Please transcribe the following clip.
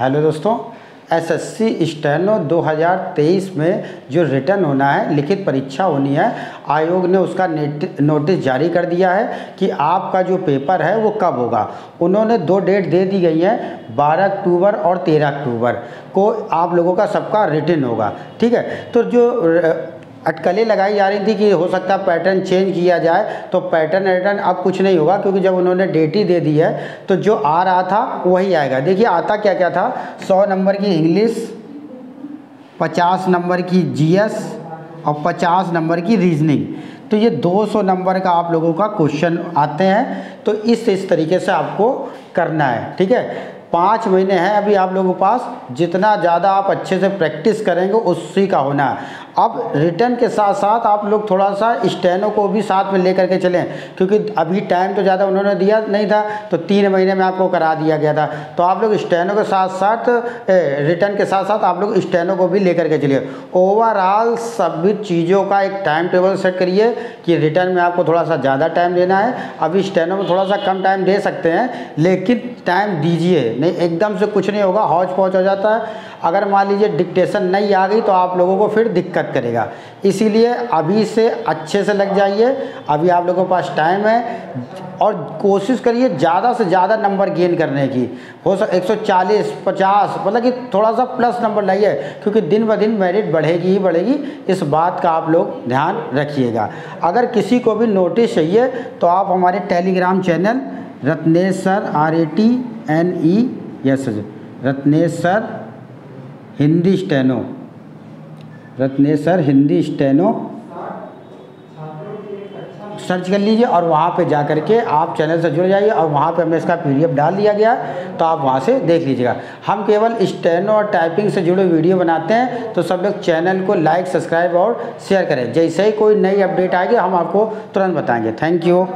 Hello दोस्तों SSC steno 2023 में जो रिटर्न होना है, लिखित परीक्षा होनी है, आयोग ने उसका नोटिस जारी कर दिया है कि आपका जो पेपर है वो कब होगा। उन्होंने दो डेट दे दी गई है 12 अक्टूबर और 13 अक्टूबर, को आप लोगों का सबका रिटर्न होगा, ठीक है? तो जो अटकलें लगाई जा रही थी कि हो सकता है पैटर्न चेंज किया जाए तो पैटर्न रिटर्न अब कुछ नहीं होगा, क्योंकि जब उन्होंने डेट ही दे दी है तो जो आ रहा था, वही आएगा। देखिए, आता क्या क्या था? सौ नंबर की इंग्लिश पचास नंबर की जीएस और पचास नंबर की रीजनिंग तो ये 200 नंबर का आप लोगों का क्वेश्चन आते हैं तो इस इस तरीके से आपको करना है, ठीक है? पाँच महीने हैं अभी आप लोगों के पास, जितना ज़्यादा आप अच्छे से प्रैक्टिस करेंगे, उसी का होना है। अब रिटर्न के साथ साथ आप लोग थोड़ा सा स्टेनो को भी साथ में लेकर के चलें, क्योंकि अभी टाइम तो ज़्यादा उन्होंने दिया नहीं था तो तीन महीने में आपको करा दिया गया था। तो आप लोग स्टेनो के साथ साथ रिटर्न के साथ साथ आप लोग स्टेनो को भी लेकर के चलिए। ओवरऑल सभी चीज़ों का एक टाइम टेबल सेट करिए कि रिटर्न में आपको थोड़ा सा ज़्यादा टाइम देना है। अभी स्टेनो में थोड़ा सा कम टाइम दे सकते हैं, लेकिन टाइम दीजिए, नहीं, एकदम से कुछ नहीं होगा हौज पौच हो जाता है। अगर मान लीजिए डिक्टेशन नहीं आ गई तो आप लोगों को फिर दिक्कत करेगा। इसीलिए अभी से अच्छे से लग जाइए। अभी आप लोगों के पास टाइम है और कोशिश करिए ज़्यादा से ज़्यादा नंबर गेन करने की। हो सक 140 50 मतलब कि थोड़ा सा प्लस नंबर लाइए, क्योंकि दिन ब दिन मेरिट बढ़ेगी ही बढ़ेगी। इस बात का आप लोग ध्यान रखिएगा। अगर किसी को भी नोटिस चाहिए तो आप हमारे Telegram channel Ratnesh sir R A T, N E, S Ratnesh sir Hindi steno. Ratnesh sir Hindi steno. Search कर लीजिए और वहाँ पे जा कर के आप चैनल से जुड़ जाइए और वहाँ पे हमने इसका पीडीएफ डाल दिया गया तो आप वहाँ से देख लीजिएगा। हम केवल स्टेनो और टाइपिंग से जुड़े वीडियो बनाते हैं तो सब लोग चैनल को लाइक, सब्सक्राइब और शेयर करें। जैसे ही कोई नई अपडेट आएगी, हम आपको तुरंत बताएँगे। Thank you.